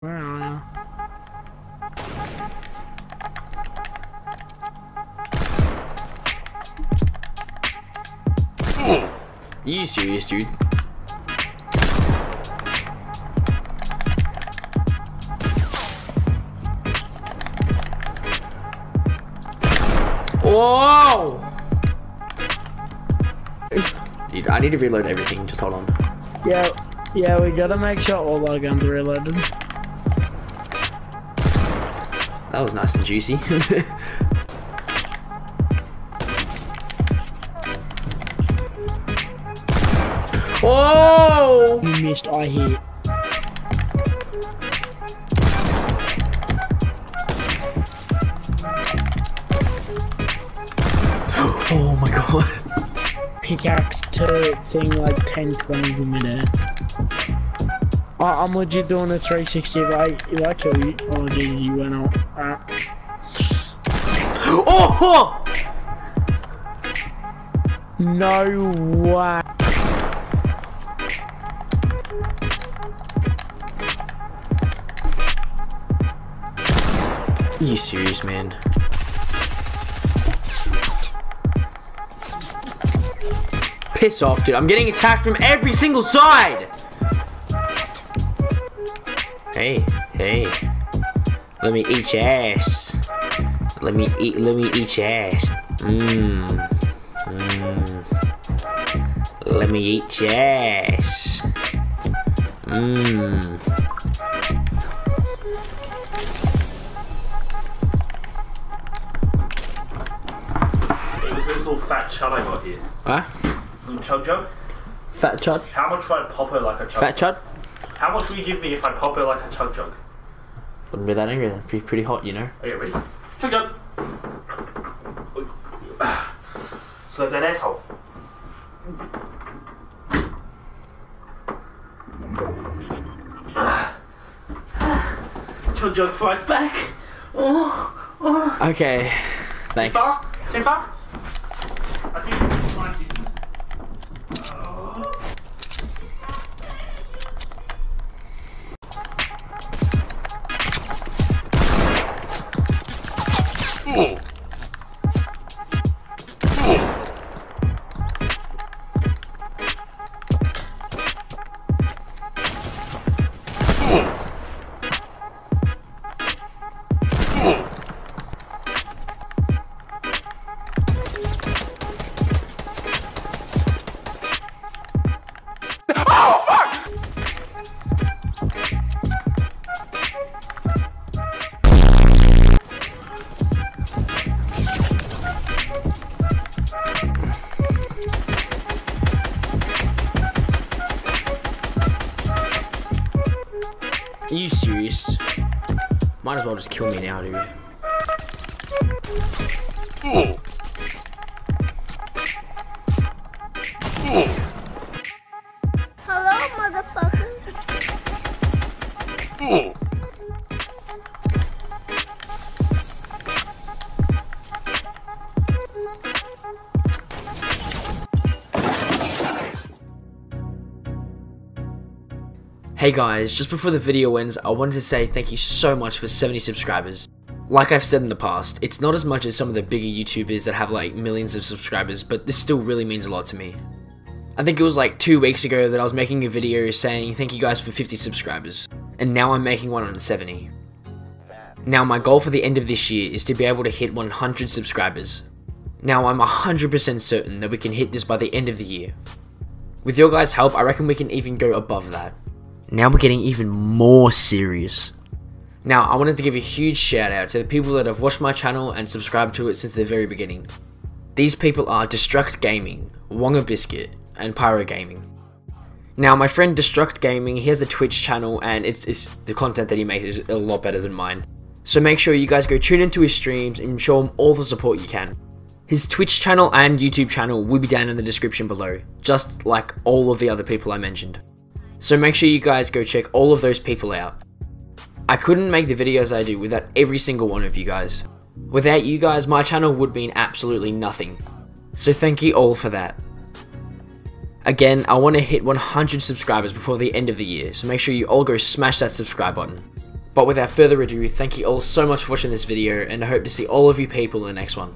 Where are you? Are you serious, dude? Whoa! Dude, I need to reload everything. Just hold on. Yeah, yeah, we gotta make sure all our guns are reloaded. That was nice and juicy. Whoa! You missed, I hit. Oh my god. Pickaxe to thing like 10, 20s in midair. I, I'm legit doing a 360 if I, if I kill you. Oh, geez, you went off. Alright. Oh! No way. Are you serious, man? Piss off, dude. I'm getting attacked from every single side! Hey, hey. Let me eat your ass. Let me eat, let me eat your ass. Mmm. Mmm. Let me eat your ass. Mmm. Hey, look at this little fat chud I got here. Huh? Little chug jug. Fat chud? How much would I pop her like a chug Fat chud? How much would you give me if I pop it like a chug jug? Wouldn't be that angry. That'd be pretty hot, you know. Okay, ready? Chug jug. Slap that asshole. Chug jug fights back. Oh, oh. Okay. Thanks. Bar? Ten bar? I Are you serious? Might as well just kill me now, dude. Hello, Hey guys, just before the video ends, I wanted to say thank you so much for 70 subscribers. Like I've said in the past, it's not as much as some of the bigger YouTubers that have like millions of subscribers, but this still really means a lot to me. I think it was like two weeks ago that I was making a video saying thank you guys for 50 subscribers, and now I'm making 170. Now my goal for the end of this year is to be able to hit 100 subscribers. Now I'm 100% certain that we can hit this by the end of the year. With your guys' help, I reckon we can even go above that. Now we're getting even more serious. Now, I wanted to give a huge shout out to the people that have watched my channel and subscribed to it since the very beginning. These people are DestruKt Gaming, Wonga Biscuit, and Pyro Gaming. Now, my friend DestruKt Gaming, he has a Twitch channel and it's, it's the content that he makes is a lot better than mine. So make sure you guys go tune into his streams and show him all the support you can. His Twitch channel and YouTube channel will be down in the description below, just like all of the other people I mentioned. So make sure you guys go check all of those people out. I couldn't make the videos I do without every single one of you guys. Without you guys, my channel would mean absolutely nothing. So thank you all for that. Again, I want to hit 100 subscribers before the end of the year, so make sure you all go smash that subscribe button. But without further ado, thank you all so much for watching this video, and I hope to see all of you people in the next one.